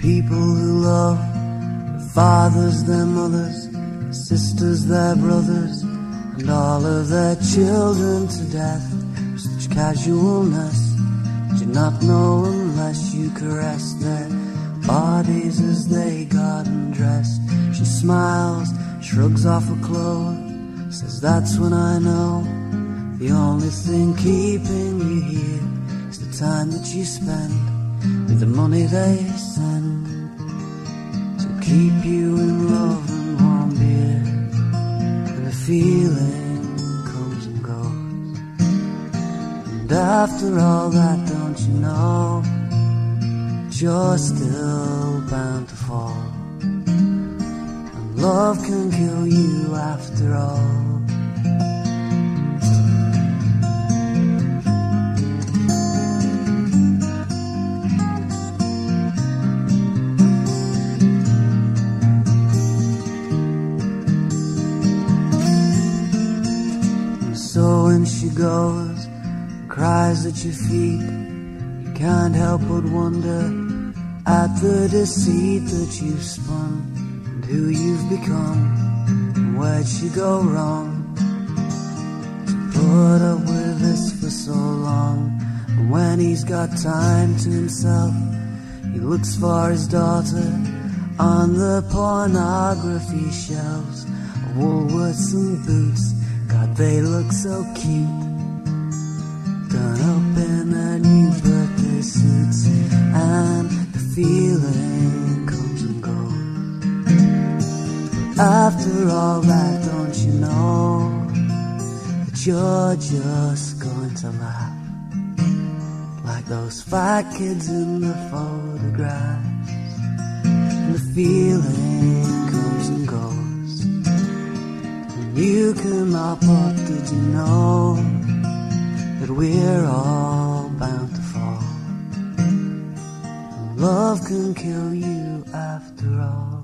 people who love their fathers, their mothers, their sisters, their brothers, and all of their children to death. Such casualness, you not know unless you caress their bodies as they got undressed. She smiles, shrugs off her clothes, says that's when I know the only thing keeping you here is the time that you spend with the money they send to keep you in love and warm beer. And the feeling comes and goes. And after all that, don't you know you're still bound to fall? And love can kill you after all. So when she goes, cries at your feet, you can't help but wonder at the deceit that you've spun and who you've become and where'd she go wrong to put up with this for so long. And when he's got time to himself, he looks for his daughter on the pornography shelves, Woolworths and Boots. God, they look so cute. Up in their new birthday suits, and the feeling comes and goes. After all that, don't you know that you're just going to laugh like those fat kids in the photographs, and the feeling Can mop did you know that we're all bound to fall? Love can kill you after all.